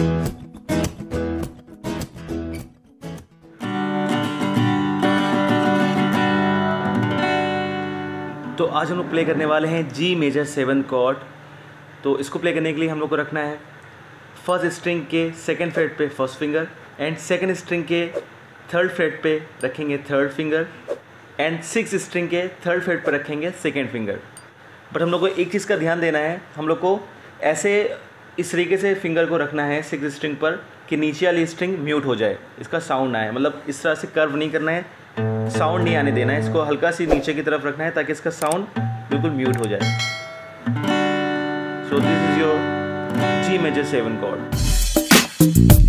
तो आज हम लोग प्ले करने वाले हैं जी मेजर सेवन कॉर्ड तो इसको प्ले करने के लिए हम लोग को रखना है फ़र्स्ट स्ट्रिंग के सेकंड फ्रेट पे first finger and second string के थर्ड फ्रेट पे रखेंगे third finger and six string के थर्ड फ्रेट पे रखेंगे सेकंड फिंगर बट हम लोग को एक चीज़ का ध्यान देना है, हम लोग को ऐसे इस तरीके से फिंगर को रखना है सिक्स स्ट्रिंग पर कि नीचे वाली स्ट्रिंग म्यूट हो जाए। इसका साउंड ना आए। मतलब इस तरह से कर्व नहीं करना है। साउंड नहीं आने देना है। इसको हल्का सी नीचे की तरफ़ रखना है ताकि इसका साउंड बिल्कुल म्यूट हो जाए। So this is your G major seven chord